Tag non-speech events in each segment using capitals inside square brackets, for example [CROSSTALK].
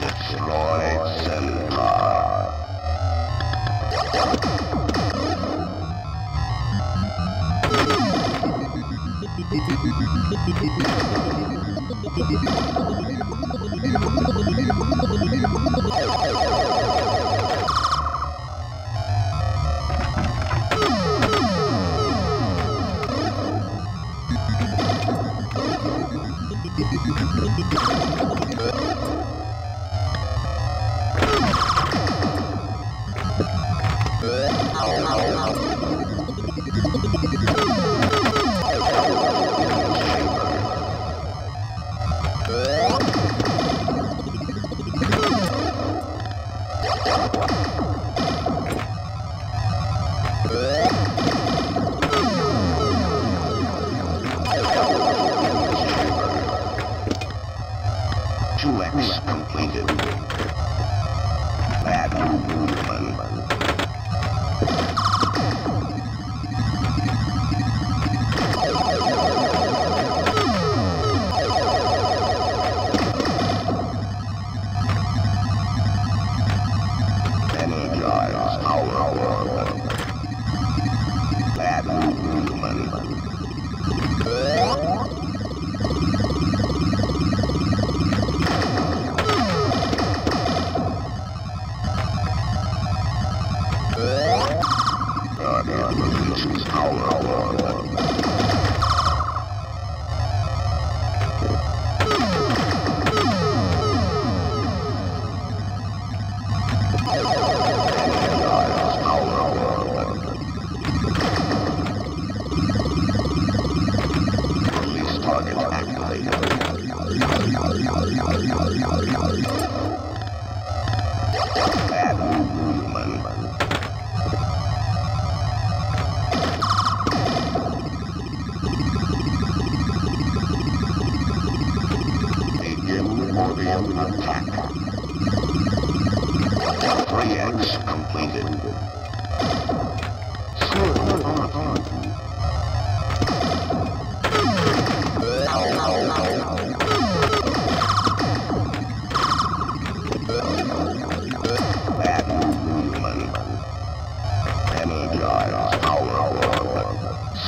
Destroy [LAUGHS] Bad movement. Power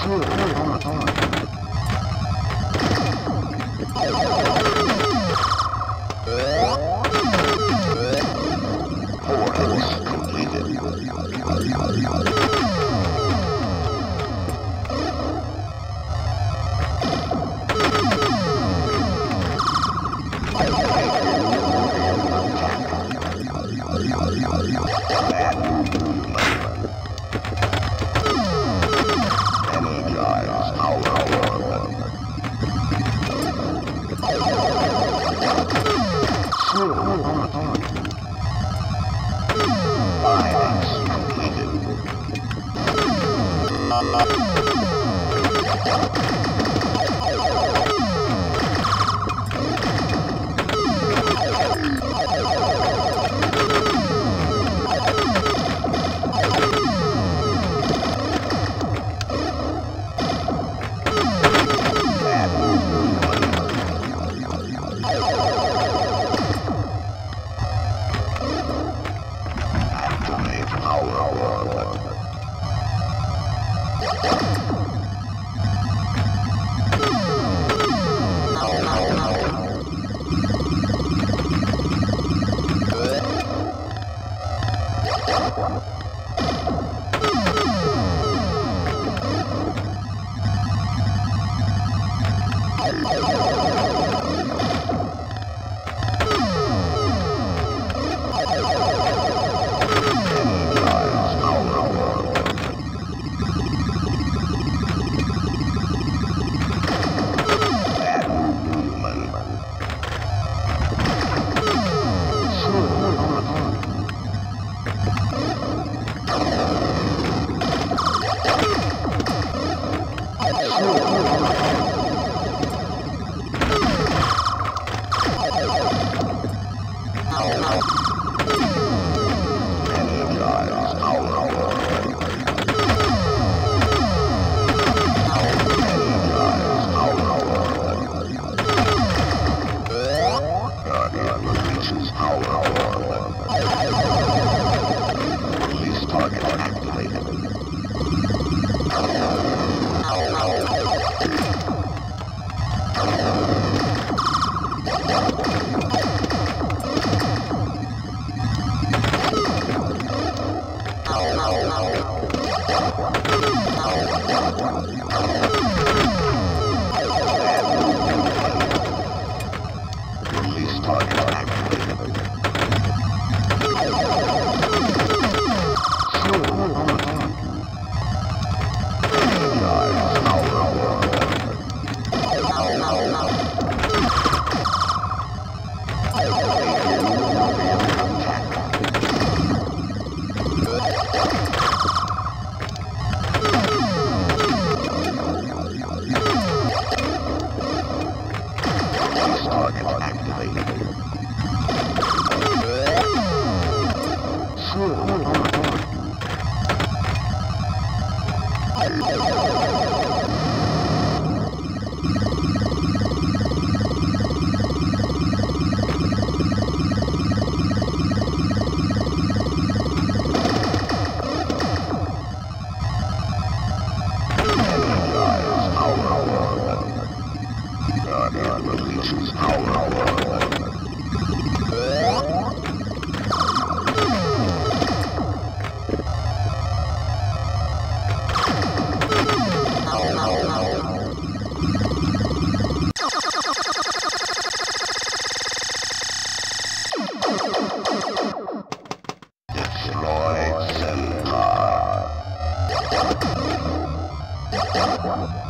power Russia's. Thank you.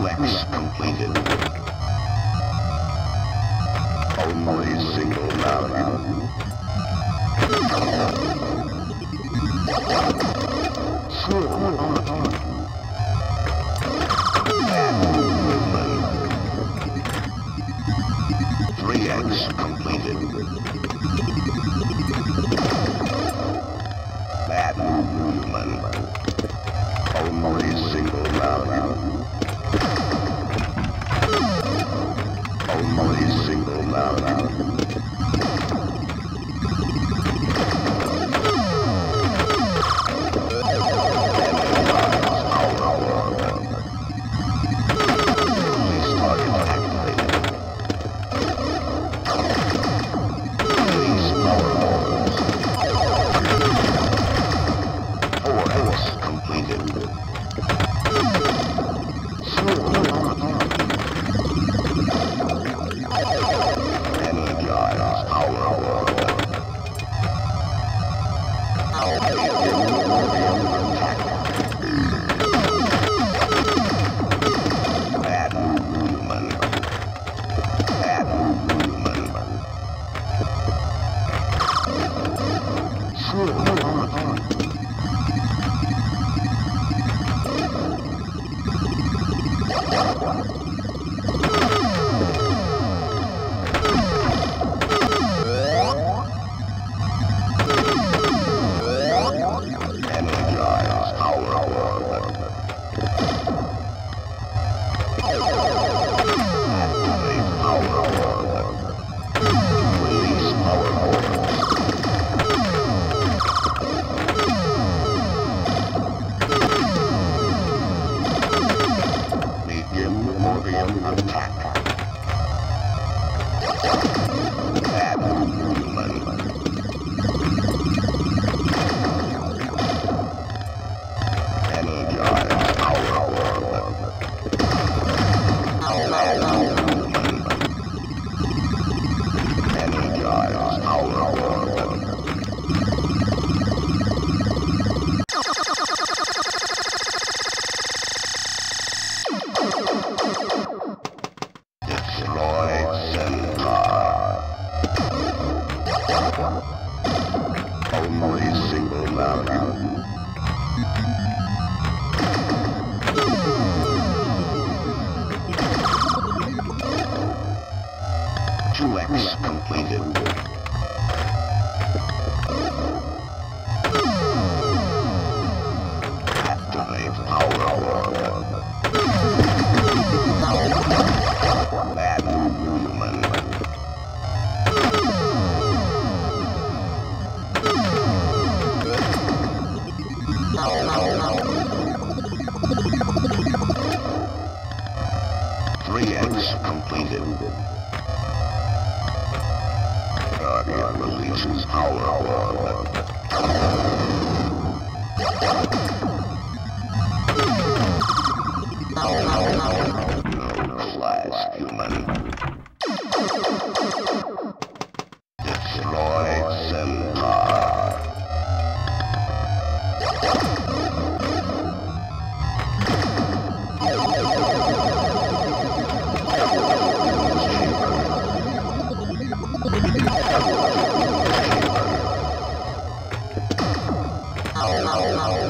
Flex completed. Only single value. Sure. Mission completed. Area completed. Activate power orb. Human. Three X completed. This is our hour. ¡Mamá!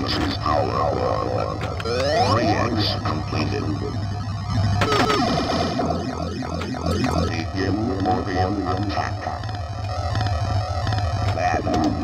releases power orb. 3x completed. Bad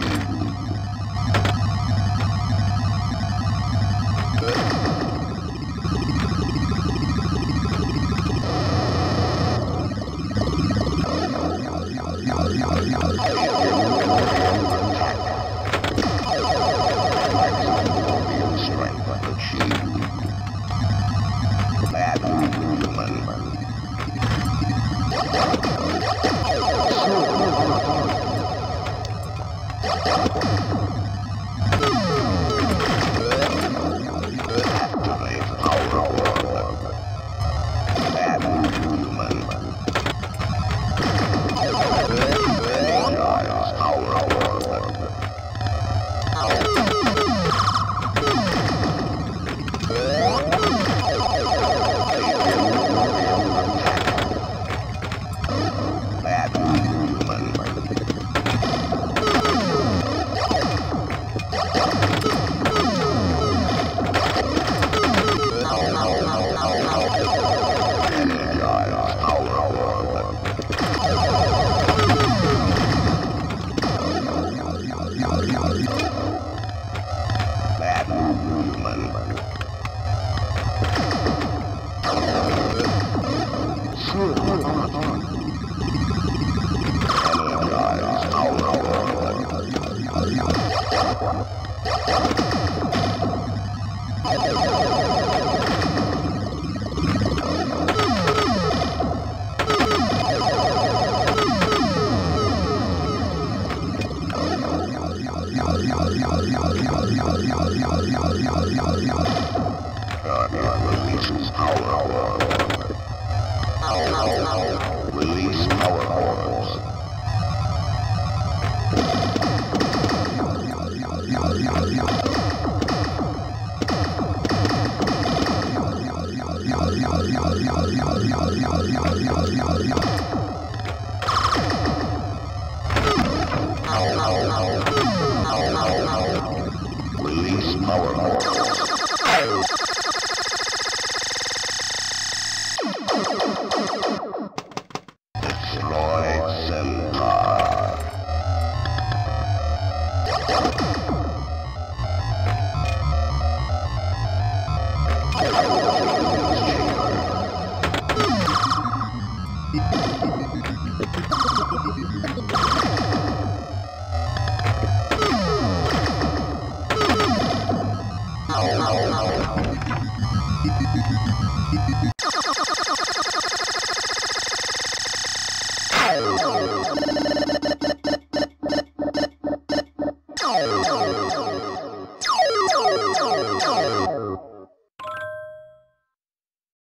Thank you. Oh,